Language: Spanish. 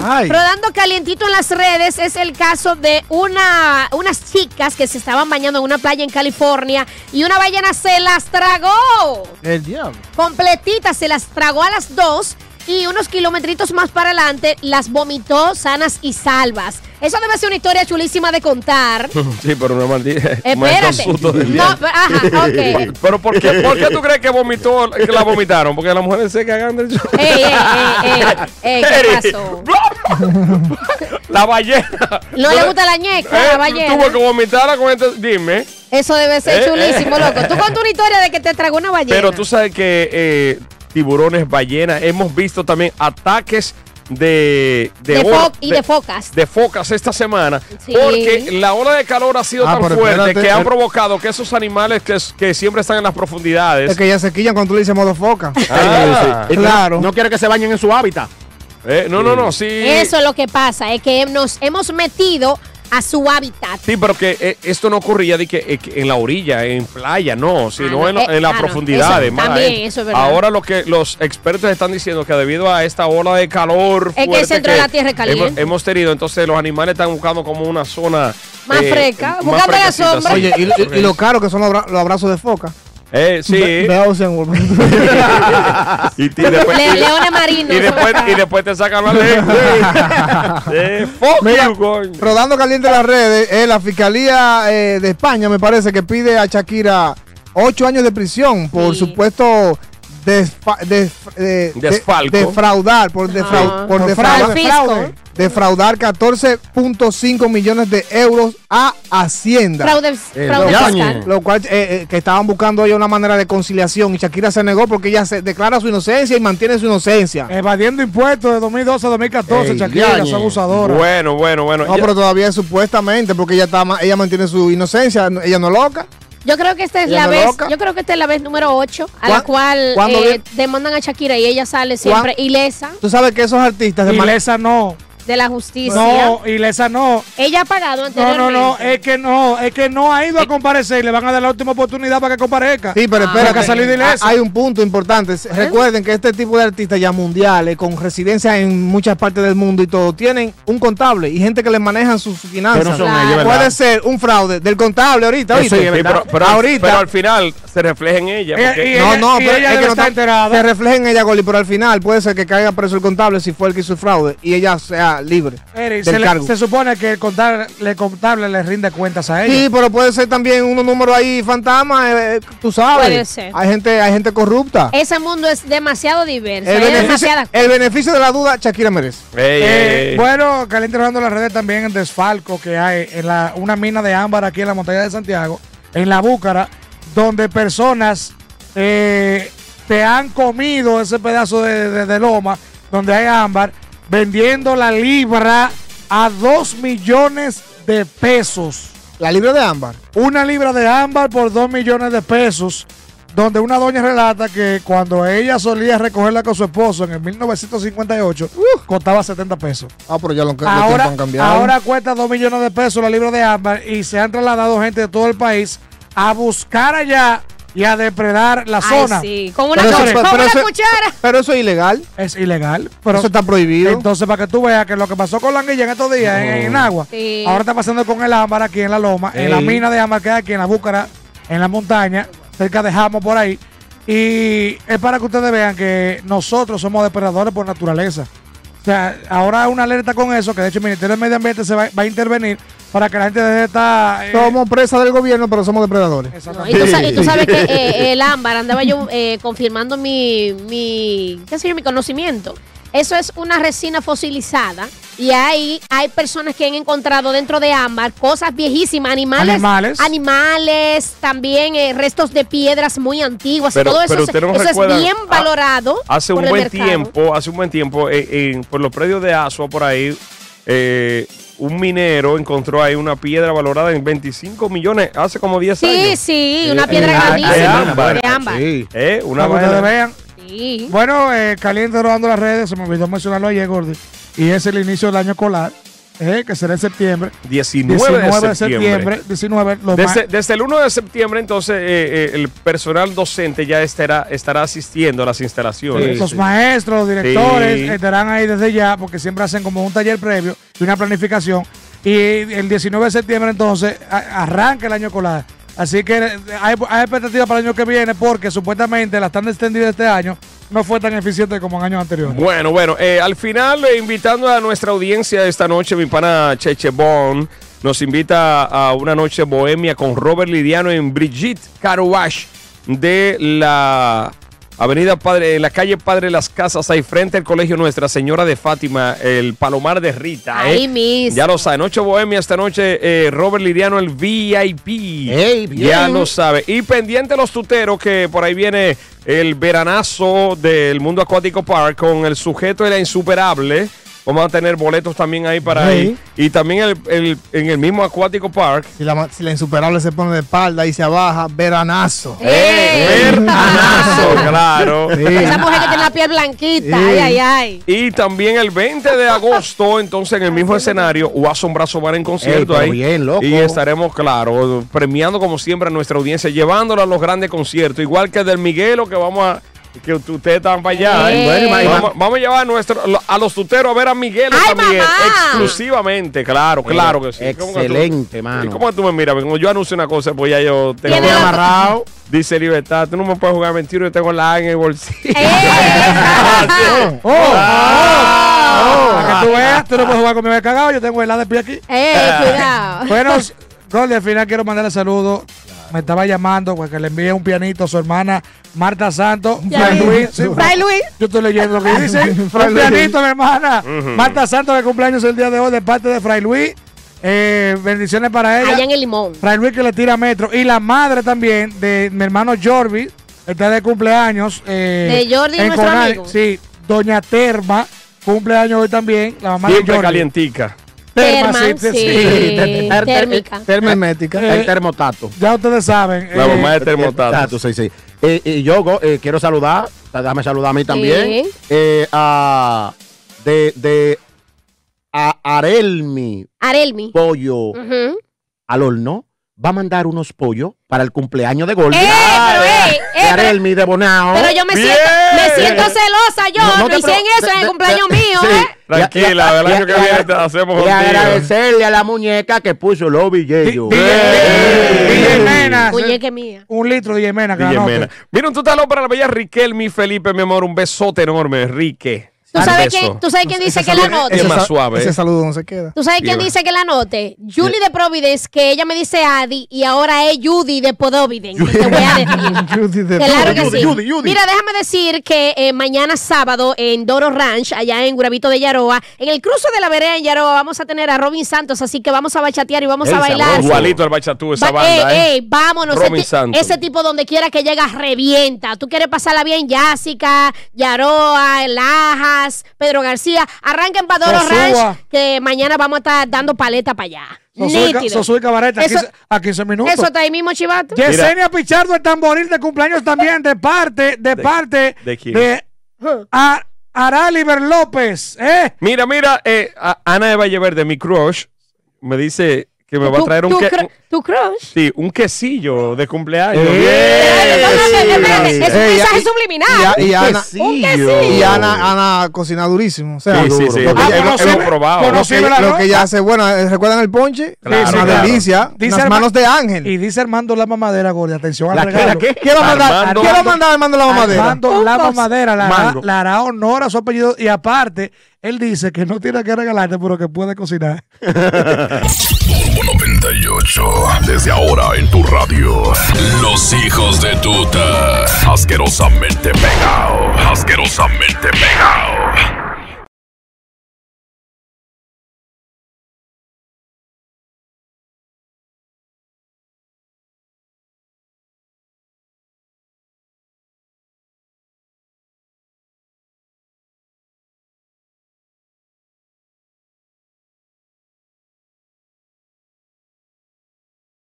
Rodando calientito en las redes es el caso de una, unas chicas que se estaban bañando en una playa en California y una ballena se las tragó. El diablo. Completitas, se las tragó a las dos y unos kilometritos más para adelante las vomitó sanas y salvas. Eso debe ser una historia chulísima de contar. Sí, pero una maldita. Espérate. No, pero- ajá, ok. Pero ¿por qué, ¿por qué tú crees que vomitó, que la vomitaron? Porque las mujeres se cagan del show. Ey, ey, ey, ey, ey, ¿qué pasó? La ballena. No le gusta la ñeca, Eh, la ballena. Tuvo que vomitarla con este. Dime. Eso debe ser Eh, chulísimo, eh. loco. Tú contas una historia de que te tragó una ballena. Pero tú sabes que eh, tiburones, ballenas, hemos visto también ataques de. de y de focas. de focas esta semana Sí. porque la ola de calor ha sido Ah, tan fuerte espérate, que ha provocado que esos animales que, que siempre están en las profundidades Es que ya se quillan cuando tú le dices modo foca. Ah. Y no- Claro. No quiere que se bañen en su hábitat. Eh, no, no, no, sí. Eso es lo que pasa, es que nos hemos metido a su hábitat. Sí, pero que eh, esto no ocurría de que, eh, que en la orilla, en playa, no, sino no, en, eh, en las ah, no, profundidades. eso más, también, eh. eso es verdad. Ahora lo que los expertos están diciendo que debido a esta ola de calor Es que el centro de la Tierra es caliente. Hemos, hemos tenido, entonces los animales están buscando como una zona Más fresca, buscando la sombra. Oye, y, y- y lo caro que son los, abra- los abrazos de foca. Eh, sí. Ocean World. y, y después, Le- leones marinos. y después, y después te sacan la lengua. eh, fuck Mira, you, coño. rodando caliente en las redes, eh, la Fiscalía eh, de España me parece que pide a Shakira ocho años de prisión por Sí. supuesto desfa- de- de- Desfalco. defraudar, por, Por defraudar, fraude. Defraudar 14.5 millones de euros a Hacienda. Fraude, fraude ya, fiscal. Lo cual, eh, eh, que estaban buscando ellos una manera de conciliación y Shakira se negó porque ella se declara su inocencia y mantiene su inocencia. Evadiendo impuestos de 2012 a 2014, Ey, Shakira, su abusadora. Bueno, bueno, bueno. No, Ya- pero todavía es supuestamente porque ella está, ella mantiene su inocencia, no- ella no es loca. Yo creo que esta es la vez, loca. yo creo que esta es la vez número 8 a la ¿Cuá- cual eh, demandan a Shakira y ella sale siempre ilesa Tú sabes que esos artistas de Ilesa no. De la justicia. No, Ilesa no. Ella ha pagado No, anteriormente. no, no, es que no, es que no ha ido a comparecer y le van a dar la última oportunidad para que comparezca. Sí, pero Ah. espera, ha salido ilesa. Hay un punto importante. Se- Recuerden que este tipo de artistas ya mundiales, con residencia en muchas partes del mundo y todo, tienen un contable y gente que les manejan sus finanzas. Pero no son Claro. ellos, ¿verdad? Puede ser un fraude del contable ahorita, sí, pero, pero, Ahorita- pero al final se refleja en ella. Porque- y No, ella- no, y pero ella es que no está- enterada. Se refleja en ella, Goli, pero al final puede ser que caiga preso el contable si fue el que hizo el fraude y ella sea libre Eric, del se, le- cargo. se supone que el contable, el contable le rinde cuentas a ella. Sí, pero puede ser también un número ahí fantasma, eh, eh, tú sabes. Puede ser. Hay gente, hay gente corrupta. Ese mundo es demasiado diverso. El beneficio, demasiadas el beneficio de la duda, Shakira merece. Ey, Eh, ey, bueno, caliente rodando las redes también el desfalco que hay en la, una mina de ámbar aquí en la montaña de Santiago, en la Búcara, donde personas eh, te han comido ese pedazo de, de- de loma donde hay ámbar, vendiendo la libra a 2 millones de pesos. La libra de ámbar. Una libra de ámbar por 2 millones de pesos, donde una doña relata que cuando ella solía recogerla con su esposo en el 1958, costaba 70 pesos. Ah, pero ya lo, Ahora, han cambiado. ahora cuesta 2 millones de pesos la libra de ámbar y se han trasladado gente de todo el país a buscar allá y a depredar la Ay, zona. sí. Con una, Pero eso- con pero una eso- cuchara. Pero eso es ilegal. Es ilegal. Pero eso está prohibido. entonces, para que tú veas que lo que pasó con la anguilla en estos días en, en agua, Sí. ahora está pasando con el ámbar aquí en la loma, en la mina de ámbar que hay aquí en la búcara, en la montaña, cerca de Jamo por ahí. Y es para que ustedes vean que nosotros somos depredadores por naturaleza. O sea, ahora una alerta con eso, que de hecho el Ministerio del Medio Ambiente se va, va a intervenir para que la gente deje de estar... eh, Somos presa del gobierno, pero somos depredadores. No, exactamente. y, tú, sa- y tú sabes que eh, el ámbar, andaba yo eh, confirmando mi, mi, qué sé yo, mi conocimiento. Eso es una resina fosilizada y ahí hay personas que han encontrado dentro de ámbar cosas viejísimas, animales, Animales. animales, también eh, restos de piedras muy antiguas. Pero- todo eso, pero se- usted no eso es recuerda- bien ah, valorado. hace un buen mercado. tiempo, hace un buen tiempo, eh, en- por los predios de Asua, por ahí, eh, un minero encontró ahí una piedra valorada en 25 millones hace como 10 Sí, años. sí, una Eh, piedra eh, grandísima. de ámbar. De ámbar. Sí. Eh, una Para que ustedes vaina- vean. Sí. Bueno, eh, caliente rodando las redes, se me olvidó mencionarlo ayer, Gordy. Y es el inicio del año escolar. Eh, que será en septiembre. 19, 19 de septiembre. 19, lo Desde, más- desde el 1 de septiembre, entonces, eh, eh, el personal docente ya estará, estará asistiendo a las instalaciones. los maestros, los directores Sí. estarán ahí desde ya, porque siempre hacen como un taller previo y una planificación. Y el 19 de septiembre entonces arranca el año escolar. Así que hay, hay expectativas para el año que viene porque supuestamente la tanda extendida este año no fue tan eficiente como en años anteriores. Bueno, bueno, eh, al final, eh, invitando a nuestra audiencia esta noche, mi pana Cheche Bon nos invita a una noche bohemia con Robert Lidiano en Brigitte Car Wash de la Avenida Padre, en la calle Padre Las Casas, ahí frente al Colegio Nuestra Señora de Fátima, el Palomar de Rita. Ahí eh. mismo. Ya lo sabe, Noche Bohemia esta noche, eh, Robert Lidiano, el VIP. Ya lo sabe. Y pendiente los tuteros que por ahí viene el veranazo del Mundo Acuático Park con el sujeto de la insuperable. Vamos a tener boletos también ahí para Sí. ahí. Y también el, el- en el mismo Acuático Park. Si la, si la insuperable se pone de espalda y se abaja, veranazo. ¡Eh! Veranazo, claro. Sí. Esa mujer que tiene la piel blanquita. Sí. Ay, ay, ay. Y también el 20 de agosto, entonces en el mismo escenario, Watson Brazo Bar en concierto Ey, ahí. bien, loco. Y estaremos, claro, premiando como siempre a nuestra audiencia, llevándola a los grandes conciertos, igual que del Miguelo, que vamos a. Que ustedes están para allá. ¿eh? Bueno, Vamos, vamos a llevar a, nuestro, a los tuteros a ver a Miguel ¡Ay, también, mamá! exclusivamente, claro, claro que sí. ¿Cómo que tú- Excelente, ¿Y mano. cómo tú me miras? Cuando yo anuncio una cosa, pues ya yo tengo Tiene la- amarrado. Dice Libertad, tú no me puedes jugar mentira, yo tengo la A en el bolsillo. ¡Eh! ¡Oh! ¡Oh! Para que tú veas, tú no puedes jugar conmigo de cagado, yo tengo el de pie aquí. ¡Eh! Cuidado. Bueno, Gordy, al final quiero mandarle saludos. Me estaba llamando porque le envié un pianito a su hermana Marta Santos. Fray. Luis. sí, Fray Luis. Yo estoy leyendo lo que dice. Fray un Luis. pianito, mi hermana. Marta Santos, de cumpleaños el día de hoy de parte de Fray Luis. Eh, bendiciones para ella. Allá en el limón. Fray Luis que le tira metro. Y la madre también de mi hermano Jorvi, está de cumpleaños. eh, De Jordi, en nuestro Conal. amigo. Sí, doña Terma, cumpleaños hoy también. La mamá Siempre de Jordi. calientica. Terma, Terman, sí, Térmica. Termométrica. Eh, El termotato. Ya ustedes saben. La eh, mamá de termotato. Exacto, sí, sí. Eh, y yo eh, quiero saludar, déjame saludar a mí también, Sí. eh, a, de, de a Arelmi Arelmi. Pollo al horno. Va a mandar unos pollos para el cumpleaños de Goldie. ¡Eh, pero, eh, de eh, Arelmi de Bonao. Pero yo me Bien. siento, me siento celosa yo. No, No, no eso en el cumpleaños de- mío, sí. ¿eh? Tranquila, el año que y- viene te hacemos Y contigo. agradecerle a la muñeca que puso los billetes. Muñeca mía. Un litro de DJ Mena. que DJ la anote. Mena. Mira, un tutalo para la bella Riquelme Felipe, mi amor. Un besote enorme, Rique. ¿Tú sabes, quién, ¿Tú sabes quién dice que la? Ese ese más suave. Ese saludo no se queda. ¿Tú sabes quién dice que la anote? Julie de Providence, que ella me dice Adi y ahora es Judy de Providence. Te voy a decir. Judy de Claro que Judy, sí. Judy, Judy. Mira, déjame decir que eh, mañana sábado en Doro Ranch, allá en Gravito de Yaroa, en el cruce de la vereda en Yaroa, vamos a tener a Robin Santos, así que vamos a bachatear y vamos Ey, a bailar. sabroso. Igualito al bachatú, esa Va- banda, ey, ¿eh? ey, vámonos. Robin ese, ti- Santos. ese tipo donde quiera que llega revienta. Tú quieres pasarla bien, Jessica, Yaroa, Pedro García. Arranquen para Doro. Ranch, que mañana vamos a estar dando paleta para allá. Sosuy, Ca- Nítido. Sosuy Cabaret, a Eso- 15, a 15 minutos. Eso está ahí mismo, chivato. Yesenia Pichardo, el tamboril de cumpleaños también, de parte, de, parte de quién? de a- Araliber López. ¿eh? Mira, mira, eh, a- Ana de Valleverde, mi crush, me dice que me va a traer un, tu que- cru- tu crush. sí, un quesillo de cumpleaños. Eh, Bien. Espérate, espérate, Es un mensaje subliminal. Y, y Ana, Un quesillo. y Ana, Ana cocina durísimo. O sea, Sí, sí, sí. Lo que, Ah, ella- lo- probado. lo que- la lo ropa. que ella hace, bueno, eh, ¿recuerdan el ponche? Claro, Una claro. delicia. Dice el manos ma- de ángel. Y dice Armando la mamadera, Gordy. Atención al ¿La regalo. la qué? Quiero mandar, Armando- quiero mandar a Armando la mamadera. Armando la mamadera Mango. le hará honor a su apellido. Y aparte, él dice que no tiene que regalarte, pero que puede cocinar. Turbo 98, desde ahora en tu radio. Los hijos de tuta, asquerosamente pegado, asquerosamente pegado.